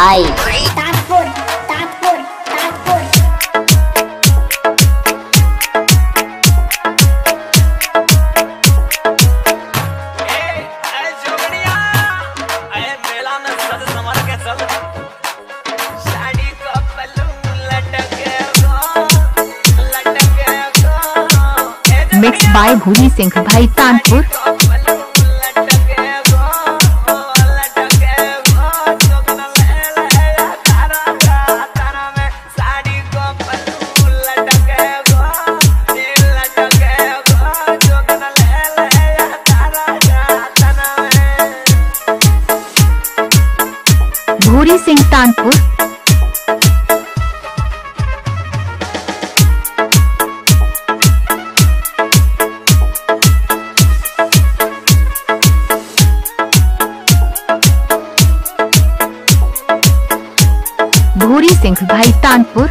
Tajpur mix by Bhuri Singh भाई तानपुर भूरी सिंह तानपुर। भूरी सिंह भाई Tanpur.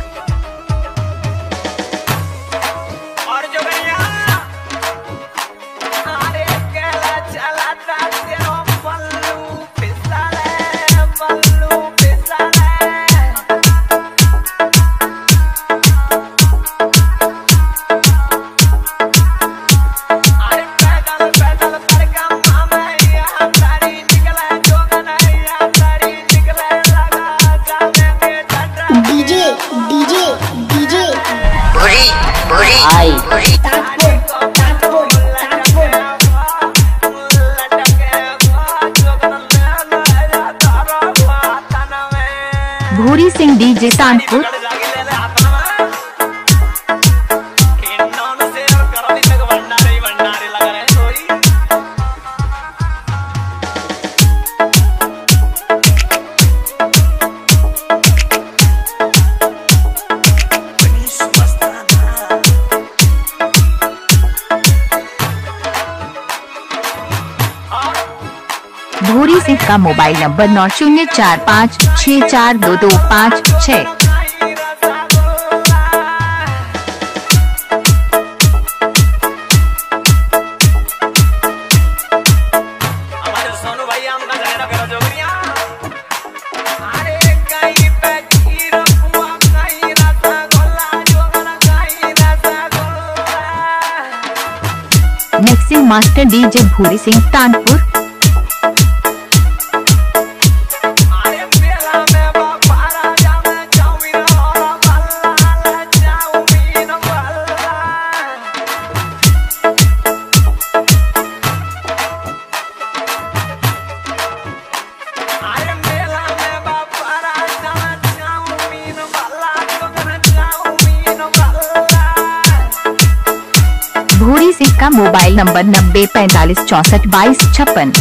DJ DJ. आई। Bhuri Singh DJ Tanpur Bhuri Singh का मोबाइल नंबर नौ शून्य चार पाँच छः चार दो दो पाँच छः। Master DJ Bhuri Singh Tanpur. भूरी सिंह का मोबाइल नंबर नब्बे पैंतालीस चौसठ बाईस छप्पन।